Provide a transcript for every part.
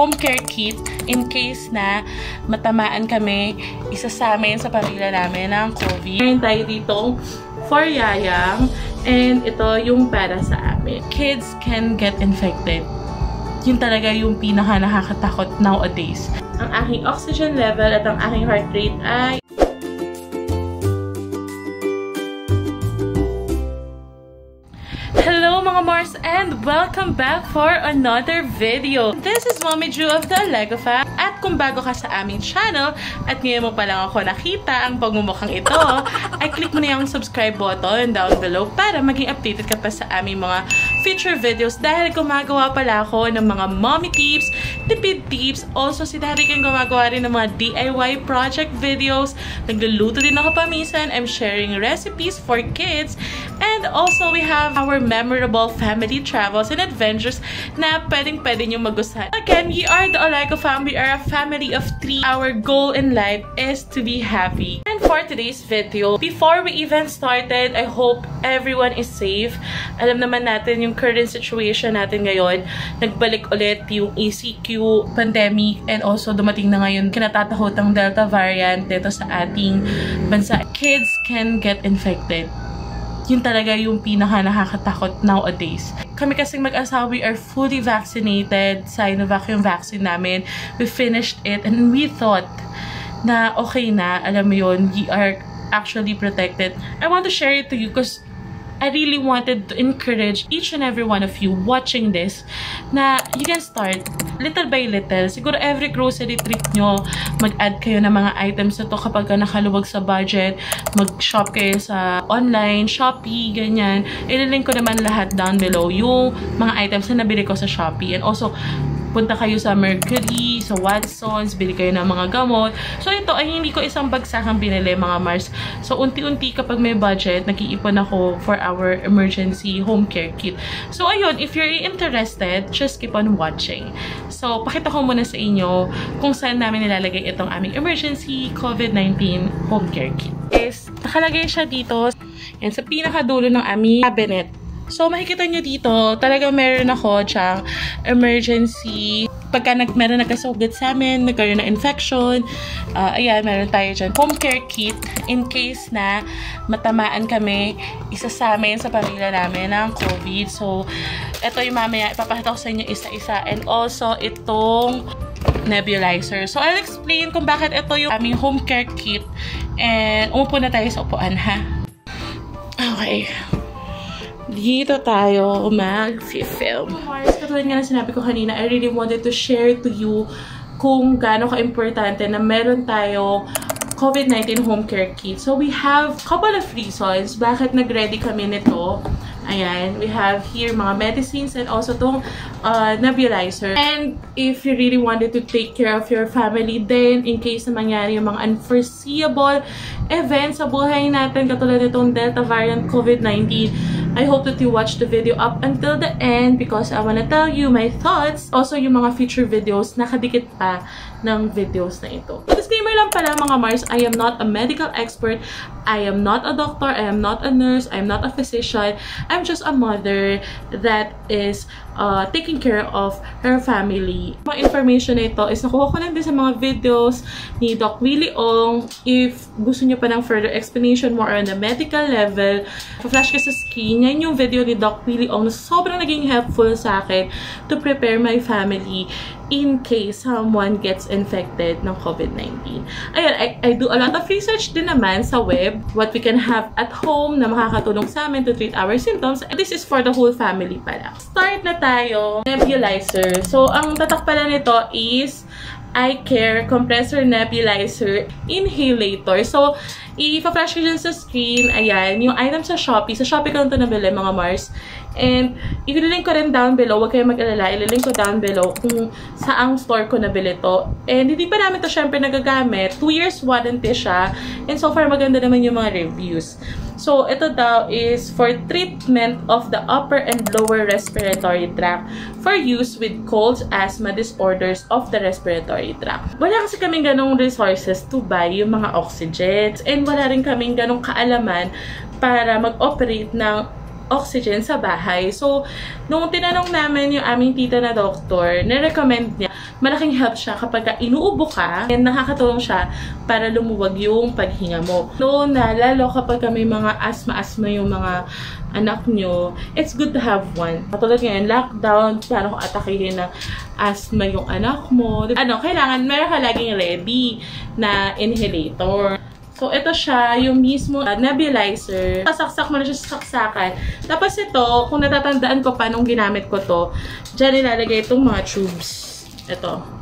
home care kit in case na matamaan kami isa sa amin sa pamilya namin ng COVID. Meron tayo dito for yayang and ito yung para sa amin. Kids can get infected. Yun talaga yung pinaka nakakatakot nowadays. Ang aking oxygen level at ang aking heart rate ay and welcome back for another video. This is Mommy Ju of the Lego Fam at kung bago ka sa aming channel at ngayon mo pa lang ako nakita ang pagmumukhang ito, ay click mo na yung subscribe button down below para maging updated ka pa sa aming mga future videos dahil gumagawa pala ako ng mga mommy tips, tipid tips. Also, si Daddy kang gumagawa rin ng mga DIY project videos. Nagluluto din ako paminsan. I'm sharing recipes for kids. And also, we have our memorable family travels and adventures na pwedeng-pwede nyo magustuhan. Again, we are the Olego fam. We are a family of three. Our goal in life is to be happy. For today's video, before we even started, I hope everyone is safe. Alam naman natin yung current situation natin ngayon. Nagbalik ulit yung ECQ pandemic and also dumating na ngayon kinatatahotang Delta variant dito sa ating bansa. Kids can get infected yun talaga yung pinaka nakakatakot nowadays. Kami kasing mag-asawa, we are fully vaccinated. Sinovac yung vaccine namin. We finished it and we thought na okay na, alam mo yun, we are actually protected. I want to share it to you because I really wanted to encourage each and every one of you watching this na you can start little by little. Siguro every grocery trip nyo, mag-add kayo ng mga items na to kapag nakaluwag sa budget. Mag-shop kayo sa online, Shopee, ganyan. Ililink ko naman lahat down below yung mga items na nabili ko sa Shopee. And also, punta kayo sa Mercury, sa Watsons, bili kayo ng mga gamot. So, ito ay hindi ko isang bagsakang binili, mga Mars. So, unti-unti kapag may budget, nag-iipon ako for our emergency home care kit. So, ayun, if you're interested, just keep on watching. So, pakita ko muna sa inyo kung saan namin nilalagay itong aming emergency COVID-19 home care kit. Is, nakalagay siya dito yan, sa pinakadulo ng aming cabinet. So, makikita nyo dito, talaga meron ako dyang emergency. Pagka nag, meron nagkasugat sa amin, nagkaroon ng infection, uh, ayan, meron tayo dyan. Home care kit in case na matamaan kami, isa sa amin, sa pamilya namin ng COVID. So, ito yung mamaya, ipapakita ko sa inyo isa-isa. And also, itong nebulizer. So, I'll explain kung bakit ito yung aming home care kit. And, umupo na tayo sa upuan, ha? Okay dito tayo mag-film. Katulad nga na sinabi ko kanina, I really wanted to share to you kung gaano ka-importante na meron tayo COVID-19 home care kit. So, we have couple of reasons bakit nag-ready kami nito. Ayan, we have here mga medicines and also tong uh, nebulizer. And if you really wanted to take care of your family then in case na mangyari yung mga unforeseeable events sa buhay natin katulad nitong Delta variant COVID-19, I hope that you watch the video up until the end because I wanna tell you my thoughts. Also, yung mga future videos, nakadikit pa ng videos na ito. Disclaimer lang pala mga Mars, I am not a medical expert. I am not a doctor. I am not a nurse. I am not a physician. I'm just a mother that is uh, taking care of her family. Mga information na ito is nakuha ko lang din sa mga videos ni Doc Willie Ong. If gusto niyo pa ng further explanation more on the medical level, pa-flash ka sa screen. Yan yung video ni Doc Willie Ong na sobrang naging helpful sa akin to prepare my family in case someone gets infected ng COVID-19. Ayun, I, I do a lot of research din naman sa web, what we can have at home na makakatulong sa amin to treat our symptoms. And this is for the whole family pala. Start na tayo. Nebulizer. So, ang tatak pala nito is eye care compressor nebulizer inhalator. So, i-flash ko dyan sa screen. Ayan, yung item sa Shopee. Sa Shopee ko lang ito nabili, mga Mars. And, ililink ko rin down below. Huwag kayong mag-alala. Ililink ko down below kung saang store ko nabili to. And, hindi pa namin to syempre nagagamit. 2 years warranty siya. And so far, maganda naman yung mga reviews. So, ito daw is for treatment of the upper and lower respiratory tract for use with colds, asthma disorders of the respiratory tract. Wala kasi kaming ganong resources to buy yung mga oxygens and wala rin kaming ganong kaalaman para mag-operate ng oxygen sa bahay. So, nung tinanong namin yung aming tita na doktor, nirecommend niya malaking help siya kapag inuubo ka and nakakatulong siya para lumuwag yung paghinga mo. No, na lalo kapag may mga asma-asma yung mga anak nyo, it's good to have one. Katulad ngayon, lockdown, parang atakihin ng asthma yung anak mo. Ano, kailangan meron ka laging ready na inhalator. So, ito siya, yung mismo uh, nebulizer. Kasaksak mo na siya sa saksakan. Tapos ito, kung natatandaan ko pa nung ginamit ko to, dyan ilalagay itong mga tubes. Ito.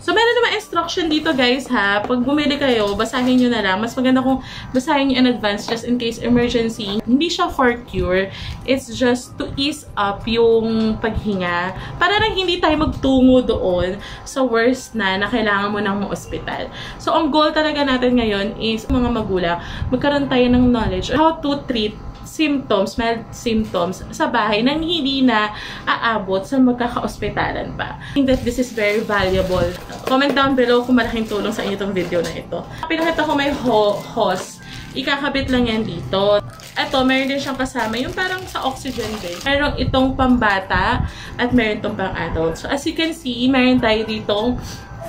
So, meron naman instruction dito guys ha. Pag bumili kayo, basahin nyo na lang. Mas maganda kung basahin nyo in advance just in case emergency. Hindi siya for cure. It's just to ease up yung paghinga. Para lang hindi tayo magtungo doon sa worst na na kailangan mo ng ospital. So, ang goal talaga natin ngayon is mga magulang, magkaroon tayo ng knowledge how to treat symptoms, mild symptoms sa bahay nang hindi na aabot sa magkaka-ospitalan pa. I think that this is very valuable. Comment down below kung malaking tulong sa inyo video na ito. Pinakita ko may ho hose. Ikakabit lang yan dito. Ito, meron din siyang kasama, yung parang sa oxygen din. Meron itong pambata at meron itong pang adult. So, as you can see, meron tayo ditong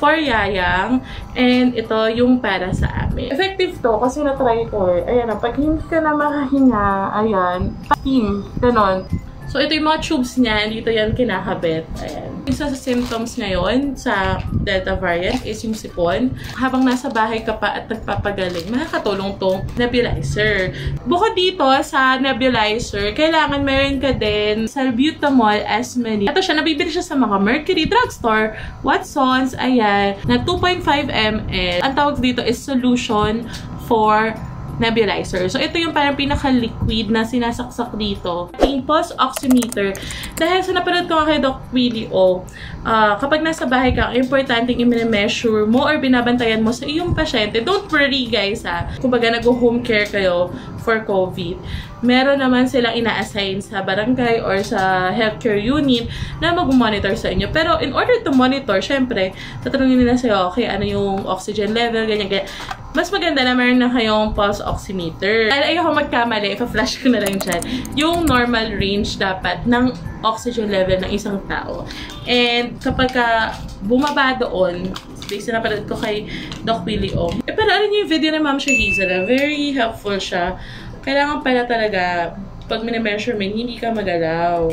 for yayang. And ito yung para sa amin. Effective to kasi na-try ko. Eh. Ayan, pag hindi ka na makahinga, ayan, team, ganon. So, ito yung mga tubes niya. Dito yan kinakabit. Ayan. Isa sa symptoms ngayon sa Delta variant is yung sipon. Habang nasa bahay ka pa at nagpapagaling, makakatulong tong nebulizer. Bukod dito sa nebulizer, kailangan meron ka din salbutamol as many. Ito siya, nabibili siya sa mga Mercury Drugstore, Watsons, ayan, na 2.5 ml. Ang tawag dito is solution for nebulizer. So, ito yung parang pinaka-liquid na sinasaksak dito. Yung pulse oximeter. Dahil sa napanood ko kay Doc Willie O, uh, kapag nasa bahay ka, importante yung i-measure mo or binabantayan mo sa iyong pasyente. Don't worry guys ha. Kumbaga nag-home care kayo for COVID. Meron naman silang ina-assign sa barangay or sa healthcare unit na mag-monitor sa inyo. Pero in order to monitor, syempre, tatanungin nila sa'yo, okay, ano yung oxygen level, ganyan, ganyan mas maganda na meron na kayong pulse oximeter. Dahil ayoko magkamali, ipa-flash ko na lang dyan. Yung normal range dapat ng oxygen level ng isang tao. And kapag ka bumaba doon, based na napanood ko kay Doc Willie O. Eh, pero ano yung video ni Ma'am Shahizala? Very helpful siya. Kailangan pala talaga, pag mini-measurement, hindi ka magalaw.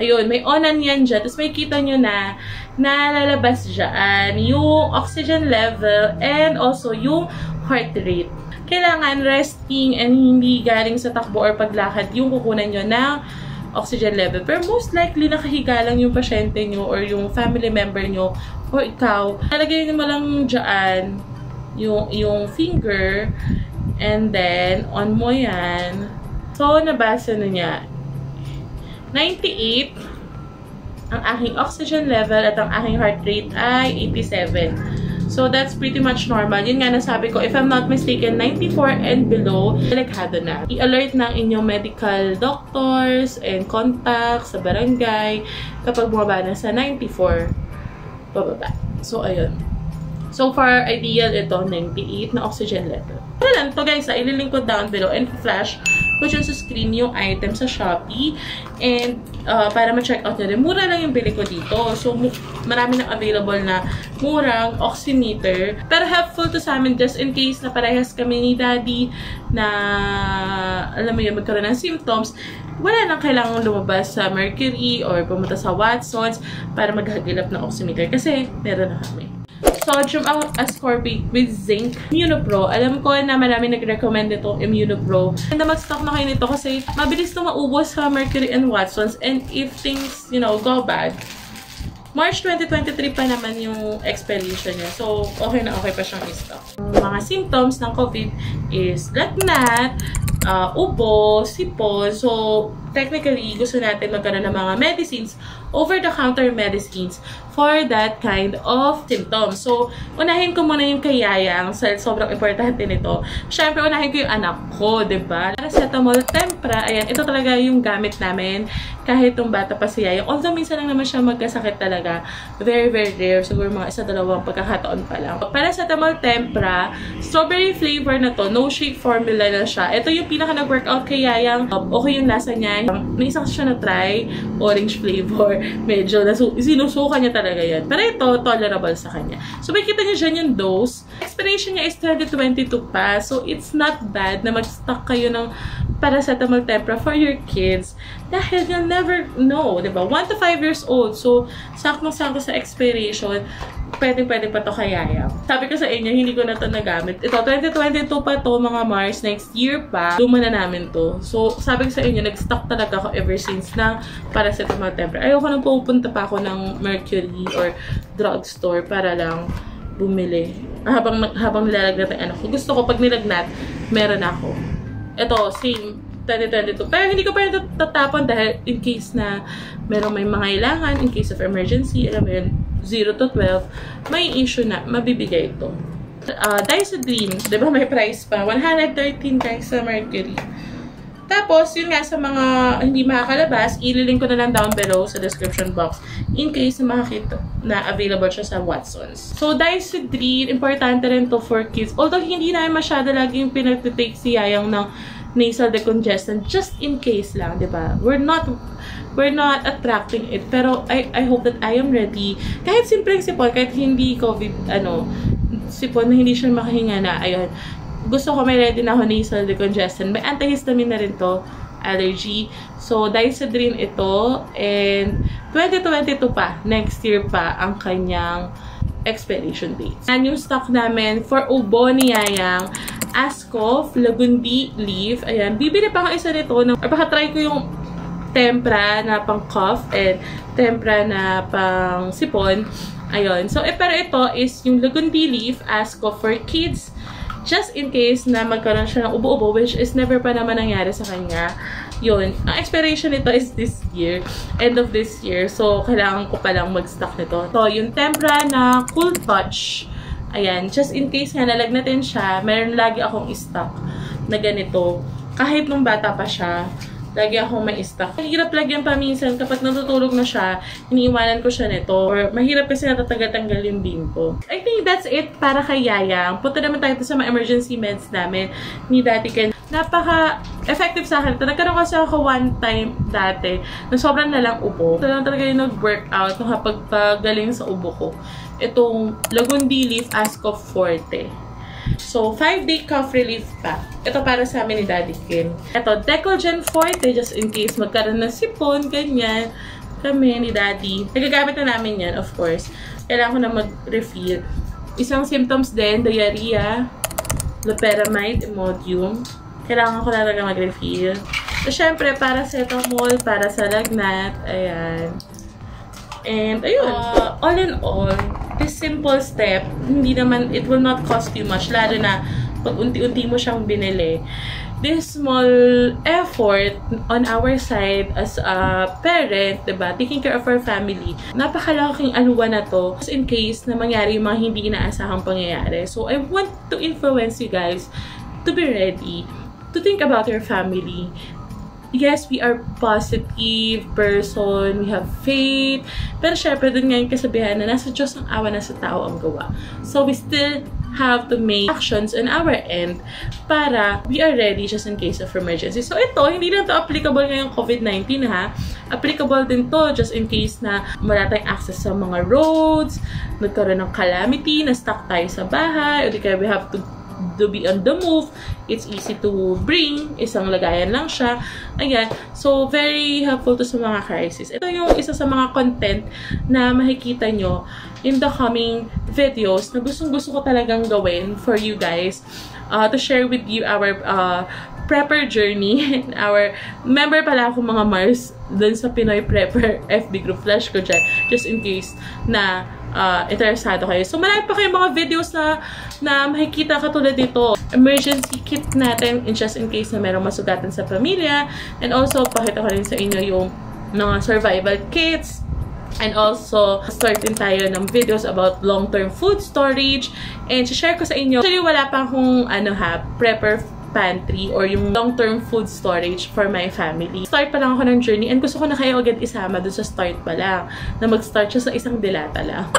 Ayun, may onan yan dyan. Tapos may kita nyo na nalalabas dyan yung oxygen level and also yung heart rate. Kailangan resting and hindi galing sa takbo or paglakad yung kukunan nyo ng oxygen level. Pero most likely, nakahiga lang yung pasyente nyo or yung family member nyo o ikaw. Nalagay mo lang dyan yung, yung finger and then on mo yan. So, nabasa na niya. 98 ang aking oxygen level at ang aking heart rate ay 87. So, that's pretty much normal. Yun nga nasabi ko, if I'm not mistaken, 94 and below, delikado na. I-alert ng inyong medical doctors and contacts sa barangay kapag bumaba na sa 94, bababa. So, ayun. So far, ideal ito, 98 na oxygen level. Ano lang to guys, ah, ililink ko down below and flash ko dyan sa screen yung item sa Shopee. And uh, para ma-check out nyo rin, mura lang yung bili ko dito. So, marami nang available na murang oximeter. Pero helpful to sa amin just in case na parehas kami ni Daddy na, alam mo yun, magkaroon ng symptoms wala nang kailangan lumabas sa Mercury or pumunta sa Watsons para maghagilap ng oximeter kasi meron na kami sodium ascorbate with zinc. Immunopro. Alam ko na marami nag-recommend nito Immunopro. Ganda mag-stock na kayo nito kasi mabilis ito maubos sa Mercury and Watsons. And if things, you know, go bad, March 2023 pa naman yung expiration niya. So, okay na okay pa siyang i-stock. Mga symptoms ng COVID is lagnat, uh, ubo, sipon. So, technically, gusto natin magkaroon ng mga medicines, over-the-counter medicines for that kind of symptoms. So, unahin ko muna yung kay Yayang. So, sobrang importante nito. Siyempre, unahin ko yung anak ko, ba diba? Paracetamol Tempra, ayan, ito talaga yung gamit namin kahit yung bata pa si Yayang. Although, minsan lang naman siya magkasakit talaga. Very, very rare. Siguro mga isa dalawang pagkakataon pa lang. Paracetamol Tempra, strawberry flavor na to. No shake formula na siya. Ito yung pinaka nag-workout kay Yayang. Okay yung lasa niya, niya, may isang siya na try, orange flavor. Medyo, nasu sinusuka niya talaga yan. Pero ito, tolerable sa kanya. So, makikita niyo dyan yung dose. Expiration niya is 2022 pa. So, it's not bad na mag-stock kayo ng paracetamol tempra for your kids. Dahil you'll never know, di ba? 1 to 5 years old. So, sakto-sakto sa expiration, pwede-pwede pa to kayaya. Sabi ko sa inyo, hindi ko na to nagamit. Ito, 2022 pa to, mga Mars. Next year pa, luma na namin to. So, sabi ko sa inyo, nag-stock talaga ako ever since ng paracetamol tempra. Ayoko nang pupunta pa ako ng Mercury or drugstore para lang bumili. Habang, habang nilalagnan ng anak ko. Gusto ko, pag nilagnat, meron ako. Ito, same 2022. Pero hindi ko pa yung tatapon dahil in case na meron may mga ilangan, in case of emergency, alam mo yun, 0 to 12, may issue na, mabibigay ito. Uh, Dysodrine, di ba may price pa? 113 guys sa Mercury. Tapos, yun nga sa mga hindi makakalabas, ililink ko na lang down below sa description box in case na makakita na available siya sa Watsons. So, Dysodrine, importante rin to for kids. Although, hindi na masyado laging pinag-take si Yayang ng nasal decongestant just in case lang, 'di ba? We're not we're not attracting it. Pero I I hope that I am ready. Kahit simple sipon, kahit hindi COVID ano, sipon na hindi siya makahinga na, ayun. Gusto ko may ready na ako nasal decongestant. May antihistamine na rin to allergy. So, Dysodrine ito. And 2022 pa, next year pa, ang kanyang expiration date. And yung stock namin for ubo ni Yayang, Ascoff, Lagundi Leaf. Ayan, bibili pa ako isa nito. Or baka try ko yung tempra na pang cough and tempra na pang sipon. Ayun. So, eh, pero ito is yung Lagundi Leaf Ascoff for kids just in case na magkaroon siya ng ubo-ubo, which is never pa naman nangyari sa kanya. Yun. Ang expiration nito is this year. End of this year. So, kailangan ko palang mag-stock nito. So, yung tempra na Cool Touch Ayan, just in case nga nalagnatin siya, meron lagi akong stock na ganito. Kahit nung bata pa siya, lagi akong may stock. Mahirap lagyan pa minsan kapag natutulog na siya, iniiwanan ko siya nito. Or mahirap kasi natatanggal-tanggal yung bimpo. I think that's it para kay Yayang. Punta naman tayo sa mga emergency meds namin ni Daddy Ken. Napaka-effective sa akin. Nagkaroon kasi ako one time dati na sobrang nalang ubo. Ito lang talaga yung nag-workout nung kapag pagaling sa ubo ko itong Lagundi Leaf Ascoff Forte. So, 5-day cough relief pa. Ito para sa amin ni Daddy Kim. Ito, Decogen Forte, just in case magkaroon ng sipon, ganyan. Kami ni Daddy. Nagagamit na namin yan, of course. Kailangan ko na mag-refill. Isang symptoms din, diarrhea, loperamide, Imodium. Kailangan ko na talaga mag-refill. So, syempre, para sa etomol, para sa lagnat, ayan. And, ayun. Uh, all in all, this simple step, hindi naman, it will not cost you much. Lalo na, pag unti-unti mo siyang binili. This small effort on our side as a parent, diba, taking care of our family, napakalaking aluwa na to in case na mangyari yung mga hindi inaasahang pangyayari. So, I want to influence you guys to be ready to think about your family yes, we are positive person, we have faith, pero syempre dun nga yung kasabihan na nasa Diyos ang awa, nasa tao ang gawa. So we still have to make actions on our end para we are ready just in case of emergency. So ito, hindi lang to applicable ngayong COVID-19 ha. Applicable din to just in case na wala tayong access sa mga roads, nagkaroon ng calamity, na stuck tayo sa bahay, o we have to to be on the move. It's easy to bring. Isang lagayan lang siya. Ayan. So, very helpful to sa mga crisis. Ito yung isa sa mga content na makikita nyo in the coming videos na gustong-gusto ko talagang gawin for you guys uh, to share with you our uh, prepper journey. Our member pala ako mga Mars dun sa Pinoy Prepper FB group. Flash ko dyan. Just in case na uh, interesado kayo. So, marami pa kayong mga videos na, na makikita katulad dito. Emergency kit natin in just in case na merong masugatan sa pamilya. And also, pakita ko rin sa inyo yung mga survival kits. And also, start din tayo ng videos about long-term food storage. And share ko sa inyo. Actually, wala pa akong ano ha, prepper pantry or yung long-term food storage for my family. Start pa lang ako ng journey and gusto ko na kayo agad isama dun sa start pa lang na mag-start siya sa isang dilata lang.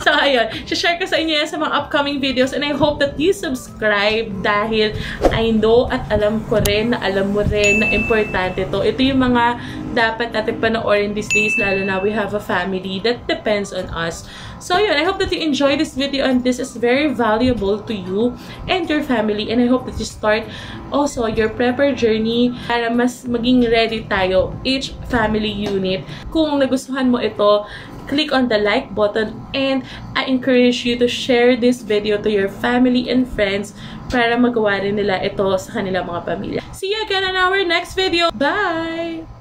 So, ayun. share ko sa inyo yan sa mga upcoming videos and I hope that you subscribe dahil I know at alam ko rin na alam mo rin na importante to. Ito yung mga dapat natin panoorin these days lalo na we have a family that depends on us. So, yun. I hope that you enjoy this video and this is very valuable to you and your family. And I hope that you start also your prepper journey para mas maging ready tayo, each family unit. Kung nagustuhan mo ito, click on the like button and I encourage you to share this video to your family and friends para magawa rin nila ito sa kanilang mga pamilya. See you again on our next video. Bye!